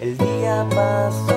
El día pasó